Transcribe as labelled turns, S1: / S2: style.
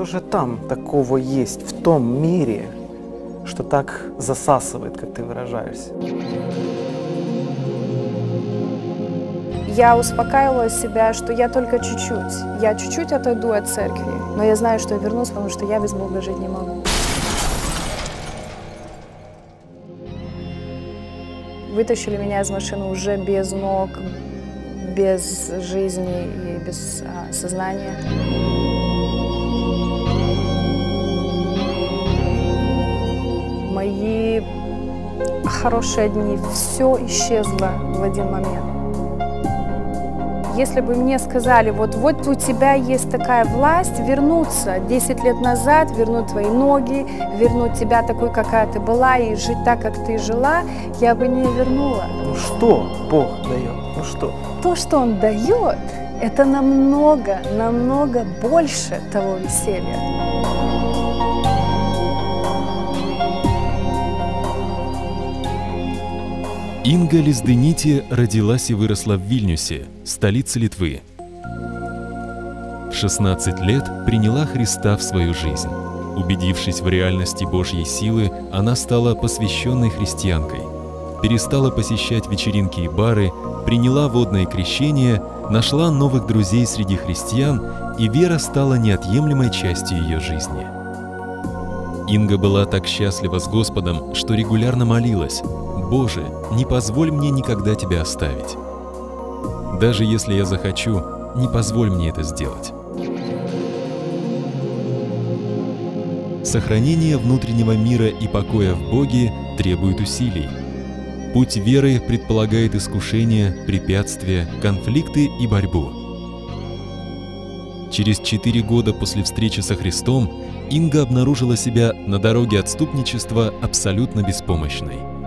S1: Что же там такого есть в том мире, что так засасывает, как ты выражаешься?
S2: Я успокаивала себя, что я только чуть-чуть. Я чуть-чуть отойду от церкви, но я знаю, что я вернусь, потому что я без Бога жить не могу. Вытащили меня из машины уже без ног, без жизни и без а, сознания. Мои хорошие дни, все исчезло в один момент. Если бы мне сказали, вот, вот у тебя есть такая власть вернуться 10 лет назад, вернуть твои ноги, вернуть тебя такой, какая ты была, и жить так, как ты жила, я бы не вернула.
S1: Ну что Бог дает? Ну что?
S2: То, что Он дает, это намного, намного больше того веселья.
S3: Инга Лизденити родилась и выросла в Вильнюсе, столице Литвы. В 16 лет приняла Христа в свою жизнь. Убедившись в реальности Божьей силы, она стала посвященной христианкой. Перестала посещать вечеринки и бары, приняла водное крещение, нашла новых друзей среди христиан, и вера стала неотъемлемой частью ее жизни. Инга была так счастлива с Господом, что регулярно молилась «Боже, не позволь мне никогда Тебя оставить». Даже если я захочу, не позволь мне это сделать. Сохранение внутреннего мира и покоя в Боге требует усилий. Путь веры предполагает искушения, препятствия, конфликты и борьбу. Через четыре года после встречи со Христом Инга обнаружила себя на дороге отступничества абсолютно беспомощной.